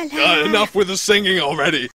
Uh, enough with the singing already.